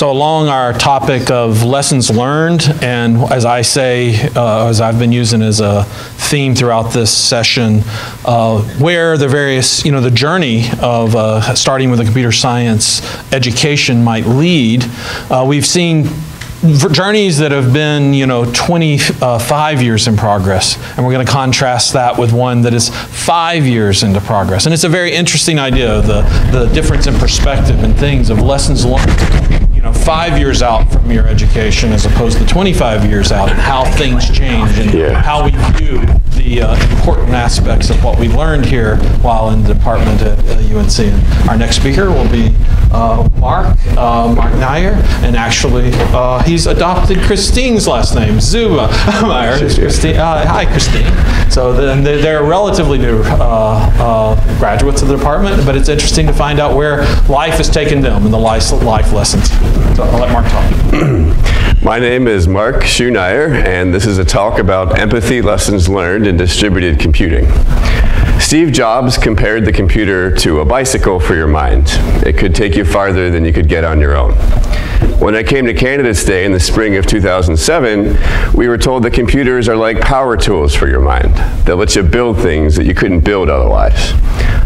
So along our topic of lessons learned, and as I say, uh, as I've been using as a theme throughout this session, uh, where the various, you know, the journey of uh, starting with a computer science education might lead, uh, we've seen journeys that have been, you know, 25 years in progress, and we're going to contrast that with one that is five years into progress. And it's a very interesting idea, the, the difference in perspective and things of lessons learned, you know, five years out from your education as opposed to 25 years out, and how things change and Yeah. how we view uh, important aspects of what we learned here while in the department at uh, UNC. And our next speaker will be uh, Mark, uh, Mark Neyer, and actually uh, he's adopted Christine's last name, Zuba Meyer. Christine, uh, hi, Christine. So then they- they're relatively new graduates of the department, but it's interesting to find out where life has taken them and the life, life lessons. So I'll let Mark talk. My name is Mark Xu Neyer, and this is a talk about empathy lessons learned in distributed computing. Steve Jobs compared the computer to a bicycle for your mind. It could take you farther than you could get on your own. When I came to Candidates Day in the spring of 2007, we were told that computers are like power tools for your mind. They'll let you build things that you couldn't build otherwise.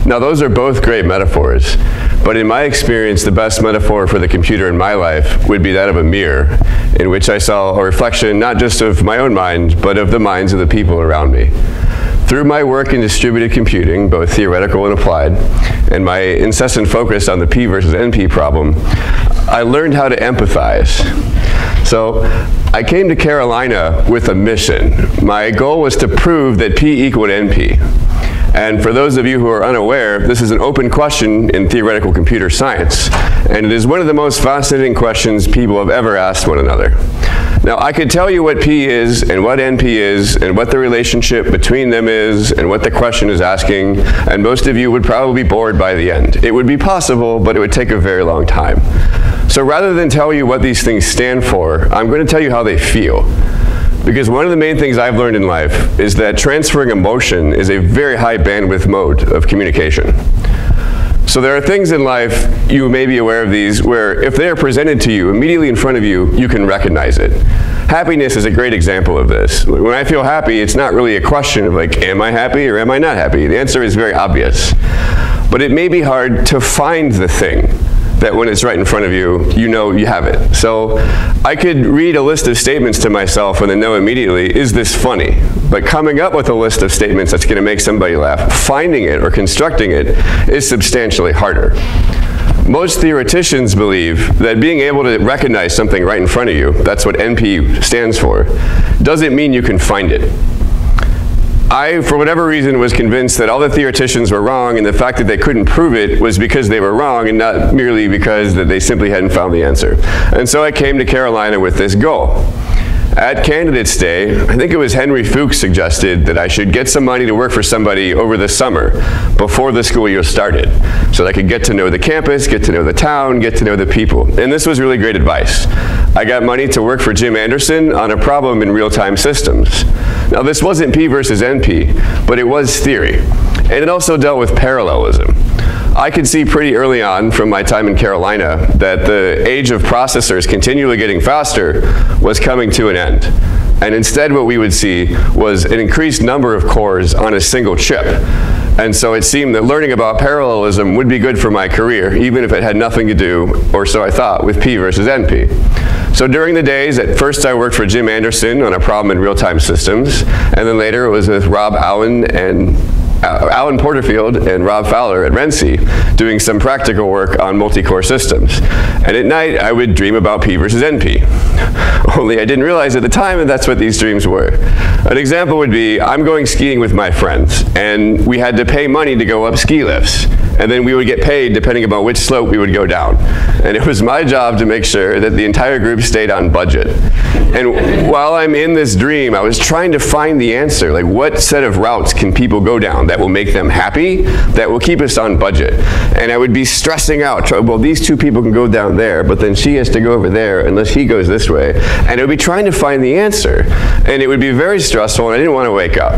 Now, those are both great metaphors, but in my experience, the best metaphor for the computer in my life would be that of a mirror, in which I saw a reflection not just of my own mind, but of the minds of the people around me. Through my work in distributed computing, both theoretical and applied, and my incessant focus on the P versus NP problem, I learned how to empathize. So I came to Carolina with a mission. My goal was to prove that P equaled NP. And for those of you who are unaware, this is an open question in theoretical computer science. And it is one of the most fascinating questions people have ever asked one another. Now, I could tell you what P is and what NP is and what the relationship between them is and what the question is asking, and most of you would probably be bored by the end. It would be possible, but it would take a very long time. So rather than tell you what these things stand for, I'm going to tell you how they feel. Because one of the main things I've learned in life is that transferring emotion is a very high bandwidth mode of communication. So there are things in life, you may be aware of these, where if they are presented to you immediately in front of you, you can recognize it. Happiness is a great example of this. When I feel happy, it's not really a question of like, am I happy or am I not happy? The answer is very obvious. But it may be hard to find the thing that when it's right in front of you, you know you have it. So I could read a list of statements to myself and then know immediately, is this funny? But coming up with a list of statements that's going to make somebody laugh, finding it or constructing it is substantially harder. Most theoreticians believe that being able to recognize something right in front of you, that's what NP stands for, doesn't mean you can find it. I, for whatever reason, was convinced that all the theoreticians were wrong, and the fact that they couldn't prove it was because they were wrong and not merely because that they simply hadn't found the answer. And so I came to Carolina with this goal. At Candidates Day, I think it was Henry Fuchs suggested that I should get some money to work for somebody over the summer before the school year started so that I could get to know the campus, get to know the town, get to know the people. And this was really great advice. I got money to work for Jim Anderson on a problem in real-time systems. Now this wasn't P versus NP, but it was theory. And it also dealt with parallelism. I could see pretty early on from my time in Carolina that the age of processors continually getting faster was coming to an end. And instead what we would see was an increased number of cores on a single chip. And so it seemed that learning about parallelism would be good for my career, even if it had nothing to do, or so I thought, with P versus NP. So during the days, at first I worked for Jim Anderson on a problem in real-time systems, and then later it was with Rob Allen and Alan Porterfield and Rob Fowler at RENCI doing some practical work on multi-core systems. And at night, I would dream about P versus NP. Only I didn't realize at the time that that's what these dreams were. An example would be, I'm going skiing with my friends, and we had to pay money to go up ski lifts. And then we would get paid depending upon which slope we would go down. And it was my job to make sure that the entire group stayed on budget. And while I'm in this dream, I was trying to find the answer. Like, what set of routes can people go down that will make them happy, that will keep us on budget? And I would be stressing out. Well, these two people can go down there, but then she has to go over there unless he goes this way. And I would be trying to find the answer. And it would be very stressful, and I didn't want to wake up.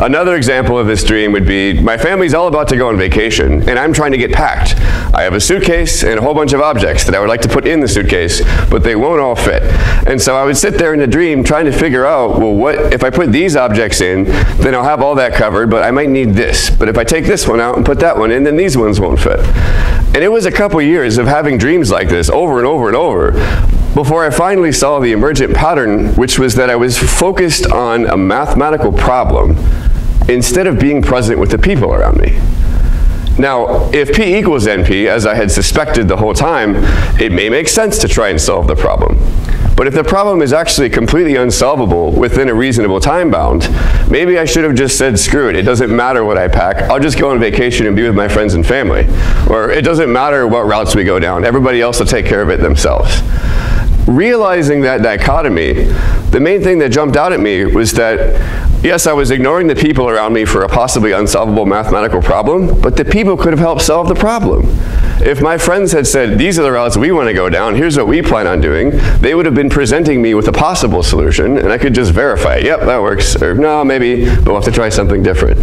Another example of this dream would be my family's all about to go on vacation and I'm trying to get packed. I have a suitcase and a whole bunch of objects that I would like to put in the suitcase, but they won't all fit. And so I would sit there in a dream trying to figure out, well, what if I put these objects in, then I'll have all that covered, but I might need this. But if I take this one out and put that one in, then these ones won't fit. And it was a couple years of having dreams like this over and over and over before I finally saw the emergent pattern, which was that I was focused on a mathematical problem instead of being present with the people around me. Now, if P equals NP, as I had suspected the whole time, it may make sense to try and solve the problem. But if the problem is actually completely unsolvable within a reasonable time bound, maybe I should have just said, screw it, it doesn't matter what I pack, I'll just go on vacation and be with my friends and family. Or it doesn't matter what routes we go down, everybody else will take care of it themselves. Realizing that dichotomy, the main thing that jumped out at me was that Yes, I was ignoring the people around me for a possibly unsolvable mathematical problem, but the people could have helped solve the problem. If my friends had said, these are the routes we want to go down, here's what we plan on doing, they would have been presenting me with a possible solution, and I could just verify, yep, that works, or no, maybe, but we'll have to try something different.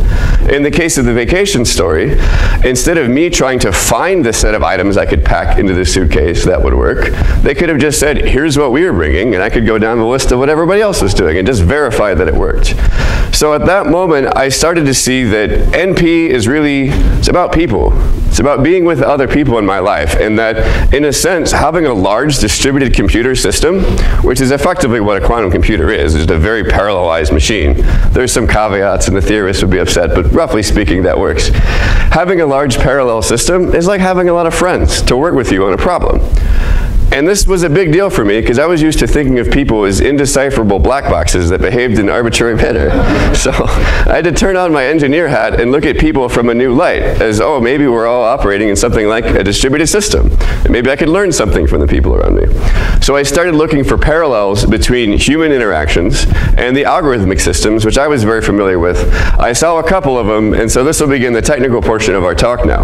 In the case of the vacation story, instead of me trying to find the set of items I could pack into the suitcase that would work, they could have just said, here's what we are bringing, and I could go down the list of what everybody else was doing and just verify that it worked. So at that moment, I started to see that NP is really, it's about people. It's about being with other people in my life, and that, in a sense, having a large distributed computer system, which is effectively what a quantum computer is, is a very parallelized machine. There's some caveats, and the theorists would be upset, but roughly speaking, that works. Having a large parallel system is like having a lot of friends to work with you on a problem. And this was a big deal for me because I was used to thinking of people as indecipherable black boxes that behaved in arbitrary manner. So I had to turn on my engineer hat and look at people from a new light as, oh, maybe we're all operating in something like a distributed system. And maybe I could learn something from the people around me. So I started looking for parallels between human interactions and the algorithmic systems, which I was very familiar with. I saw a couple of them, and so this will begin the technical portion of our talk now.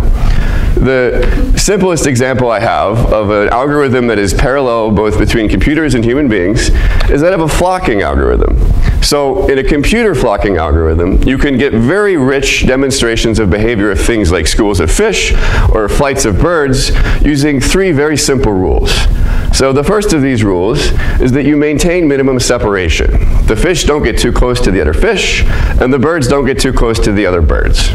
The simplest example I have of an algorithm that is parallel both between computers and human beings is that of a flocking algorithm. So in a computer flocking algorithm, you can get very rich demonstrations of behavior of things like schools of fish or flights of birds using three very simple rules. So the first of these rules is that you maintain minimum separation. The fish don't get too close to the other fish, and the birds don't get too close to the other birds.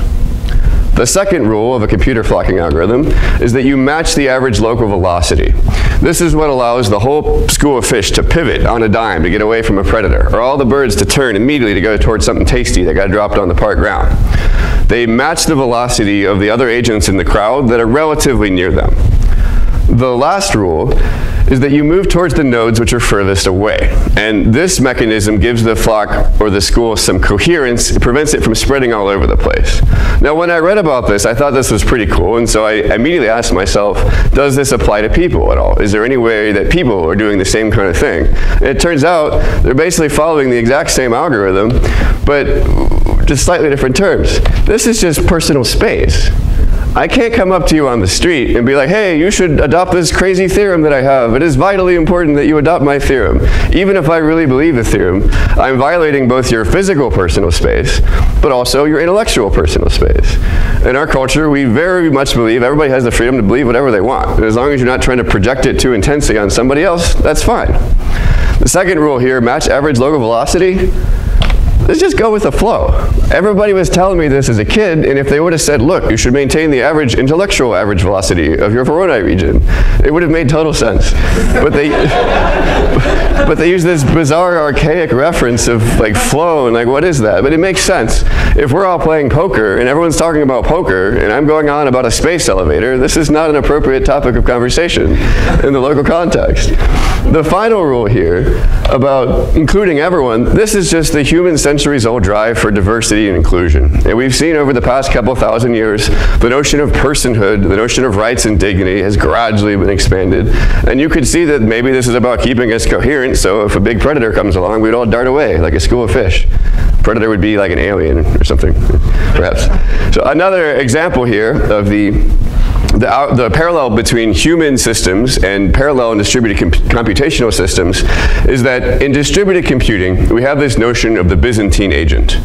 The second rule of a computer flocking algorithm is that you match the average local velocity. This is what allows the whole school of fish to pivot on a dime to get away from a predator, or all the birds to turn immediately to go towards something tasty that got dropped on the park ground. They match the velocity of the other agents in the crowd that are relatively near them. The last rule is that you move towards the nodes which are furthest away. And this mechanism gives the flock or the school some coherence. It prevents it from spreading all over the place. Now, when I read about this, I thought this was pretty cool, and so I immediately asked myself, does this apply to people at all? Is there any way that people are doing the same kind of thing? And it turns out they're basically following the exact same algorithm, but just slightly different terms. This is just personal space. I can't come up to you on the street and be like, hey, you should adopt this crazy theorem that I have. It is vitally important that you adopt my theorem. Even if I really believe the theorem, I'm violating both your physical personal space, but also your intellectual personal space. In our culture, we very much believe everybody has the freedom to believe whatever they want. And as long as you're not trying to project it too intensely on somebody else, that's fine. The second rule here, match average local velocity, let's just go with the flow. Everybody was telling me this as a kid, and if they would have said, look, you should maintain the average intellectual average velocity of your Voronoi region, it would have made total sense. But they, but they use this bizarre, archaic reference of like flow, and like, what is that? But it makes sense. If we're all playing poker, and everyone's talking about poker, and I'm going on about a space elevator, this is not an appropriate topic of conversation in the local context. The final rule here about including everyone, this is just the human centuries old drive for diversity and inclusion. And we've seen over the past couple thousand years, the notion of personhood, the notion of rights and dignity has gradually been expanded. And you could see that maybe this is about keeping us coherent, so if a big predator comes along, we'd all dart away like a school of fish. Predator would be like an alien or something, perhaps. So another example here of the the, uh, the, parallel between human systems and parallel and distributed comp computational systems is that in distributed computing, we have this notion of the Byzantine agent.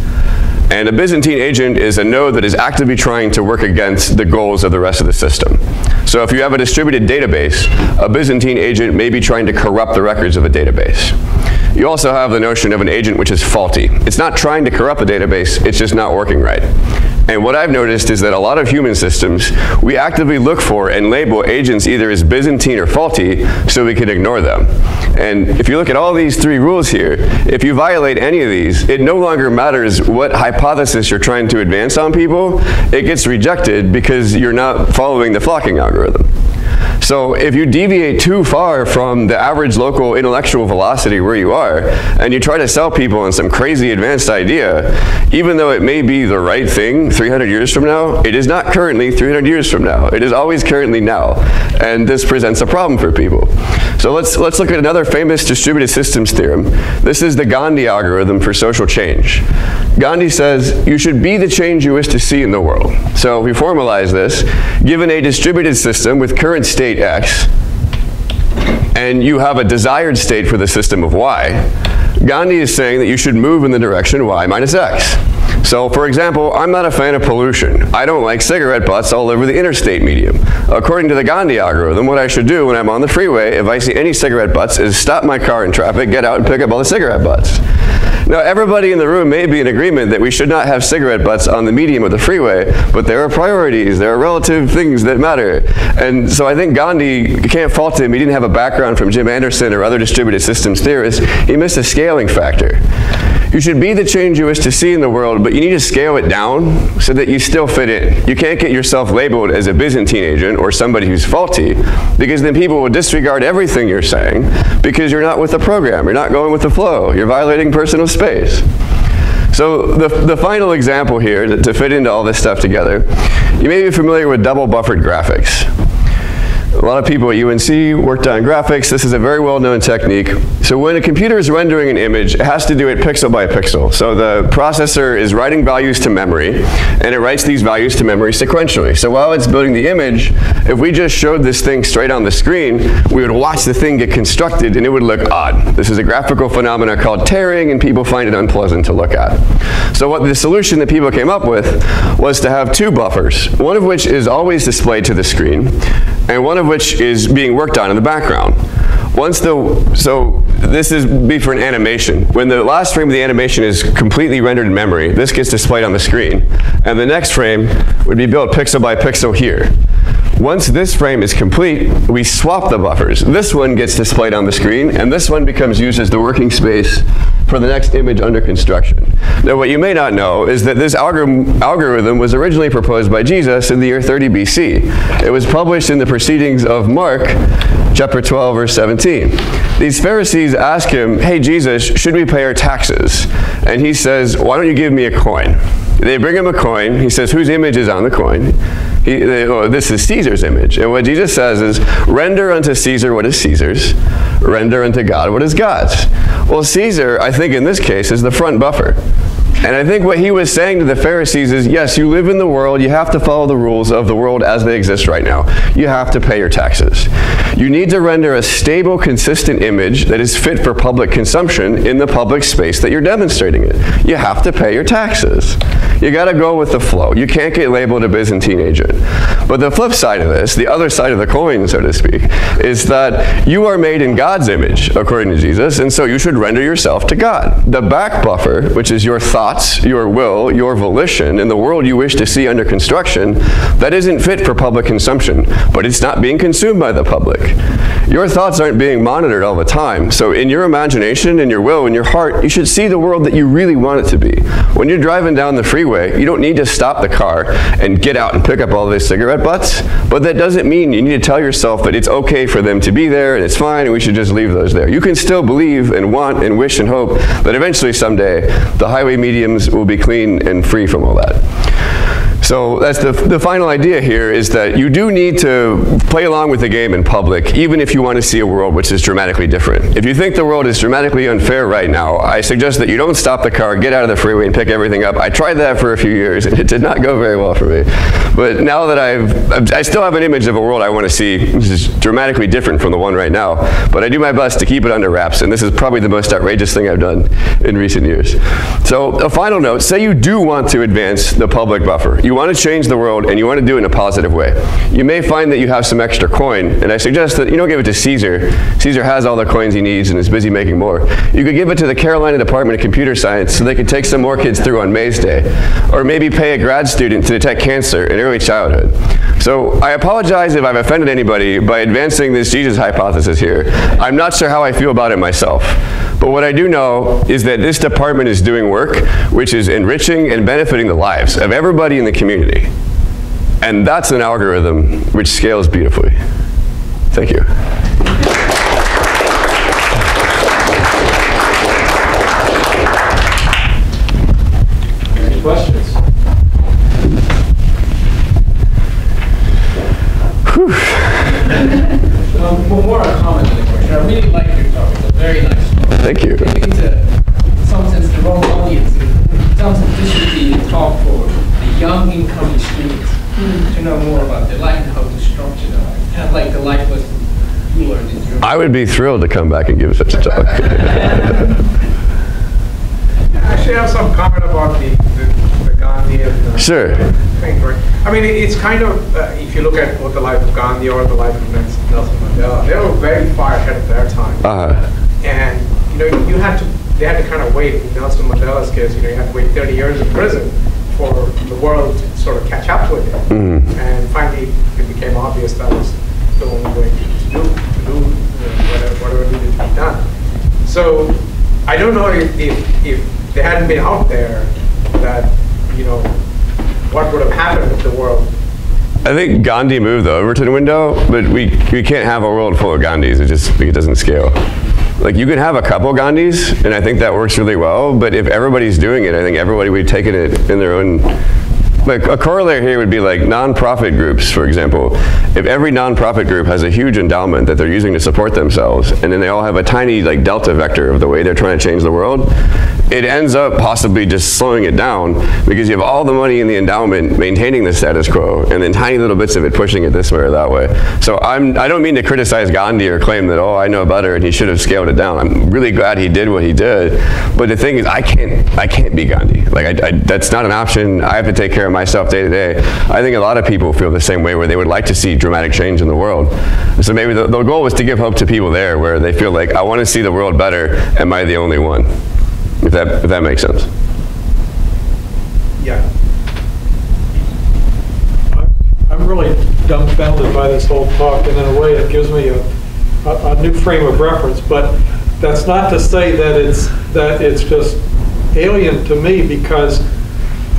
And a Byzantine agent is a node that is actively trying to work against the goals of the rest of the system. So if you have a distributed database, a Byzantine agent may be trying to corrupt the records of a database. You also have the notion of an agent which is faulty. It's not trying to corrupt a database, it's just not working right. And what I've noticed is that a lot of human systems, we actively look for and label agents either as Byzantine or faulty so we can ignore them. And if you look at all these three rules here, if you violate any of these, it no longer matters what hypothesis you're trying to advance on people, it gets rejected because you're not following the flocking algorithm. So if you deviate too far from the average local intellectual velocity where you are, and you try to sell people on some crazy advanced idea, even though it may be the right thing 300 years from now, it is not currently 300 years from now. It is always currently now. And this presents a problem for people. So let's, let's look at another famous distributed systems theorem. This is the Gandhi algorithm for social change. Gandhi says, you should be the change you wish to see in the world. So if we formalize this, given a distributed system with current state x, and you have a desired state for the system of y, Gandhi is saying that you should move in the direction y minus x. So, for example, I'm not a fan of pollution. I don't like cigarette butts all over the interstate medium. According to the Gandhi algorithm, what I should do when I'm on the freeway, if I see any cigarette butts, is stop my car in traffic, get out and pick up all the cigarette butts. Now, everybody in the room may be in agreement that we should not have cigarette butts on the medium of the freeway, but there are priorities, there are relative things that matter. And so I think Gandhi, you can't fault him, he didn't have a background from Jim Anderson or other distributed systems theorists. He missed a scaling factor. You should be the change you wish to see in the world, but you need to scale it down so that you still fit in. You can't get yourself labeled as a Byzantine agent or somebody who's faulty, because then people will disregard everything you're saying because you're not with the program, you're not going with the flow, you're violating personal space. So the, the final example here, to, to fit into all this stuff together, you may be familiar with double buffered graphics. A lot of people at UNC worked on graphics. This is a very well-known technique. So when a computer is rendering an image, it has to do it pixel by pixel. So the processor is writing values to memory, and it writes these values to memory sequentially. So while it's building the image, if we just showed this thing straight on the screen, we would watch the thing get constructed, and it would look odd. This is a graphical phenomenon called tearing, and people find it unpleasant to look at. So what the solution that people came up with was to have two buffers, one of which is always displayed to the screen, and one of which is being worked on in the background. Once the, so this is be for an animation. When the last frame of the animation is completely rendered in memory, this gets displayed on the screen. And the next frame would be built pixel by pixel here. Once this frame is complete, we swap the buffers. This one gets displayed on the screen, and this one becomes used as the working space for the next image under construction. Now what you may not know is that this algorithm was originally proposed by Jesus in the year 30 BC. It was published in the proceedings of Mark chapter 12 verse 17. These Pharisees ask him, hey Jesus, should we pay our taxes? And he says, why don't you give me a coin? They bring him a coin. He says, whose image is on the coin? He, they, oh, this is Caesar's image. And what Jesus says is, render unto Caesar what is Caesar's, render unto God what is God's. Well, Caesar, I think in this case, is the front buffer. And I think what he was saying to the Pharisees is, yes, you live in the world, you have to follow the rules of the world as they exist right now. You have to pay your taxes. You need to render a stable, consistent image that is fit for public consumption in the public space that you're demonstrating it. You have to pay your taxes. You got to go with the flow. You can't get labeled a Byzantine agent. But the flip side of this, the other side of the coin, so to speak, is that you are made in God's image, according to Jesus, and so you should render yourself to God. The back buffer, which is your thoughts, your will, your volition, and the world you wish to see under construction, that isn't fit for public consumption, but it's not being consumed by the public. Your thoughts aren't being monitored all the time, so in your imagination, in your will, in your heart, you should see the world that you really want it to be. When you're driving down the freeway, you don't need to stop the car and get out and pick up all these cigarette butts, but that doesn't mean you need to tell yourself that it's okay for them to be there and it's fine and we should just leave those there. You can still believe and want and wish and hope that eventually someday the highway mediums will be clean and free from all that. So that's the, the final idea here is that you do need to play along with the game in public, even if you want to see a world which is dramatically different. If you think the world is dramatically unfair right now, I suggest that you don't stop the car, get out of the freeway, and pick everything up. I tried that for a few years, and it did not go very well for me. But now that I've, I still have an image of a world I want to see, which is dramatically different from the one right now. But I do my best to keep it under wraps, and this is probably the most outrageous thing I've done in recent years. So a final note, say you do want to advance the public buffer. You want to change the world, and you want to do it in a positive way. You may find that you have some extra coin, and I suggest that you don't give it to Caesar. Caesar has all the coins he needs and is busy making more. You could give it to the Carolina Department of Computer Science so they could take some more kids through on Maze Day. Or maybe pay a grad student to detect cancer in early childhood. So I apologize if I've offended anybody by advancing this Jesus hypothesis here. I'm not sure how I feel about it myself. But what I do know is that this department is doing work which is enriching and benefiting the lives of everybody in the community. And that's an algorithm which scales beautifully. Thank you. Thank you. I it's a, in the wrong audience. In some sense, this should be a talk for the young incoming students to know more about their life and how to structure their life. Kind of like the life lesson you learned in your I would be thrilled to come back and give such a talk. Actually, I have some comment about the, the, the Gandhi and uh, Sure. thing, right? I mean, it- it's kind of, uh, if you look at both the life of Gandhi or the life of Nelson Mandela, they were very far ahead of their time. Uh, And, you know, you had to, they had to kind of wait, in Nelson Mandela's case, you know, you had to wait 30 years in prison for the world to sort of catch up with him. Mm-hmm. And finally, it became obvious that was the only way to do, to do you know, whatever, whatever needed to be done. So I don't know if, if, if they hadn't been out there, that, you know, what would have happened with the world. I think Gandhi moved over to the Overton window, but we, we can't have a world full of Gandhis. It just it doesn't scale. Like you can have a couple Gandhis, and I think that works really well. But if everybody's doing it, I think everybody would taking it in their own. Like a corollary here would be like nonprofit groups, for example. If every nonprofit group has a huge endowment that they're using to support themselves, and then they all have a tiny like delta vector of the way they're trying to change the world, it ends up possibly just slowing it down because you have all the money in the endowment maintaining the status quo, and then tiny little bits of it pushing it this way or that way. So I'm, I don't mean to criticize Gandhi or claim that oh I know better and he should have scaled it down. I'm really glad he did what he did, but the thing is I can't I can't be Gandhi. Like I, I, that's not an option. I have to take care of myself day to day. I think a lot of people feel the same way where they would like to see dramatic change in the world. So maybe the, the goal was to give hope to people there where they feel like I want to see the world better. Am I the only one? If that if that makes sense. Yeah. I'm really dumbfounded by this whole talk, and in a way, it gives me a, a, a new frame of reference. But that's not to say that it's that it's just alien to me because,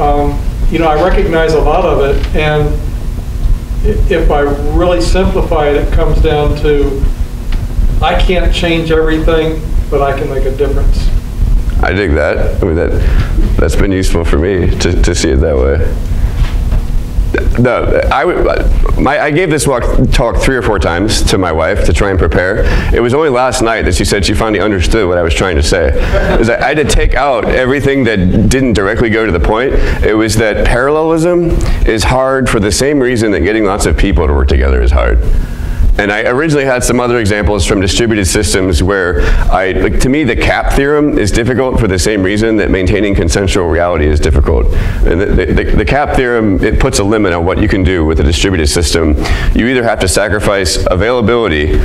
um, you know, I recognize a lot of it, and if I really simplify it, it comes down to I can't change everything, but I can make a difference. I dig that. I mean that that's been useful for me to, to see it that way. No, I, my, I gave this walk, talk three or four times to my wife to try and prepare. It was only last night that she said she finally understood what I was trying to say. Is I had to take out everything that didn't directly go to the point. It was that parallelism is hard for the same reason that getting lots of people to work together is hard. And I originally had some other examples from distributed systems where I, like, to me, the CAP theorem is difficult for the same reason that maintaining consensual reality is difficult. And the, the, the CAP theorem, it puts a limit on what you can do with a distributed system. You either have to sacrifice availability,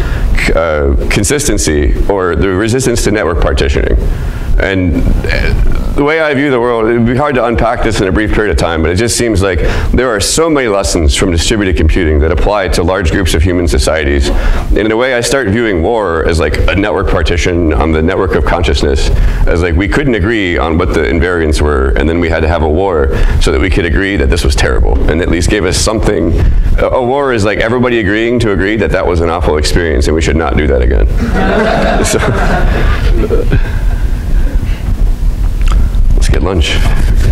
uh, consistency, or the resistance to network partitioning. And uh, the way I view the world, it would be hard to unpack this in a brief period of time, but it just seems like there are so many lessons from distributed computing that apply to large groups of human societies. And in a way, I start viewing war as like a network partition on the network of consciousness, as like we couldn't agree on what the invariants were, and then we had to have a war so that we could agree that this was terrible, and at least gave us something. A, war is like everybody agreeing to agree that that was an awful experience and we should not do that again. so, get lunch.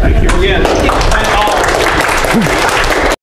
Again, thank all. you.